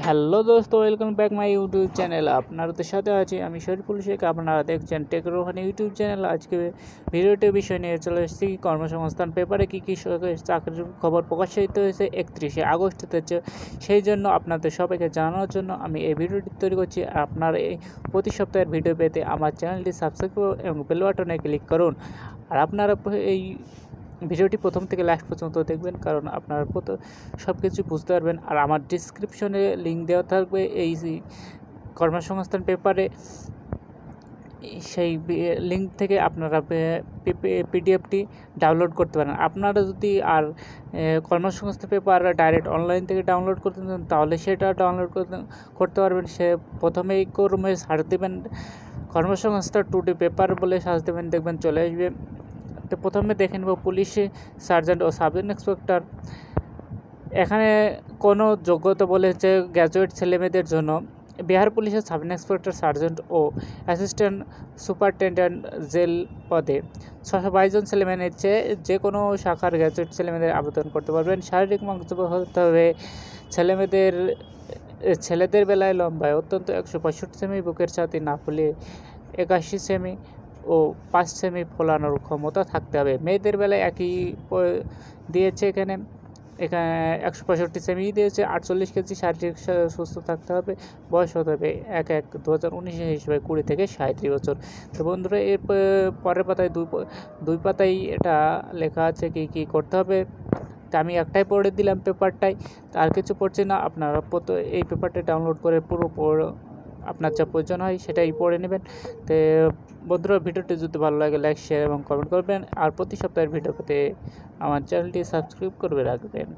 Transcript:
Hello দোস্ত, welcome back my YouTube channel. আপনাদের সাথে আছি আমি শরীফুল শেখ। আপনারা দেখছেন টেক রোহানি ইউটিউব চ্যানেল। আজকে ভিডিওটি বিষয় নিয়ে চলে এসেছি। কর্মসংস্থান পেপারে কী কী চাকরির খবর প্রকাশিত হয়েছে একত্রিশে আগস্ট থেকে সেই জন্য আপনাদের সবাইকে জানানোর জন্য আমি এই ভিডিওটি তৈরি করছি। আপনার এই প্রতি সপ্তাহের ভিডিও পেতে আমার চ্যানেলটি সাবস্ক্রাইব এবং বেল বাটনে ক্লিক করুন। আর আপনারা এই ভিডিওটি প্রথম থেকে লাস্ট পর্যন্ত দেখবেন, কারণ আপনারা সব কিছু বুঝতে পারবেন। আর আমার ডিসক্রিপশনে লিঙ্ক দেওয়া থাকবে, এই কর্মসংস্থান পেপারে সেই লিঙ্ক থেকে আপনারা পিডিএফটি ডাউনলোড করতে পারেন। আপনারা যদি আর কর্মসংস্থান পেপার ডাইরেক্ট অনলাইন থেকে ডাউনলোড করতে চান, তাহলে সেটা ডাউনলোড করতে পারবেন। সে প্রথমেই কর্মে সার্চ দেবেন, কর্মসংস্থান টুটি পেপার বলে সার্চ দেবেন, দেখবেন চলে আসবে। তো প্রথমে দেখে নেব পুলিশ, সার্জেন্ট ও সাব ইন্সপেক্টর। এখানে কোনো যোগ্যতা বলে বলেছে গ্র্যাজুয়েট ছেলেমেয়েদের জন্য বিহার পুলিশের সাব ইন্সপেক্টর, সার্জেন্ট ও অ্যাসিস্ট্যান্ট সুপারটেন্ডেন্ট জেল পদে ছশো বাইশজন ছেলেমেয়ে নিচ্ছে। যে কোনো শাখার গ্র্যাজুয়েট ছেলেমেয়েদের আবেদন করতে পারবেন। শারীরিক মন্তব্য হতে হবে। ছেলেমেয়েদের, ছেলেদের বেলায় লম্বায় অত্যন্ত একশো পঁয়ষট্টি সেমি, বুকের ছাতি না ফুলে একাশি সেমি। ও পাঁচ সেমি ফোলানোর ক্ষমতা থাকতে হবে। মেয়েদের বেলায় একই দিয়েছে এখানে এখানে একশো পঁয়ষট্টি সেমি দিয়েছে, আটচল্লিশ কেজি শারীরিক সুস্থ থাকতে হবে, বয়স হতে হবে এক এক দু হাজার উনিশে হিসেবে কুড়ি থেকে সাঁত্রিশ বছর। তো বন্ধুরা, এর পরের পাতায় দুই দুই পাতায় এটা লেখা আছে কি কি করতে হবে। তা আমি একটাই পড়ে দিলাম পেপারটাই আর কিছু পড়ছি না, আপনারা এই পেপারটা ডাউনলোড করে পুরো আপনার যা প্রয়োজন হয় সেটাই পড়ে নেবেন। তো বন্ধুরা, ভিডিওটি যদি ভালো লাগে লাইক শেয়ার এবং কমেন্ট করবেন। আর প্রতি সপ্তাহের ভিডিও পেতে আমার চ্যানেলটি সাবস্ক্রাইব করবে রাখবেন।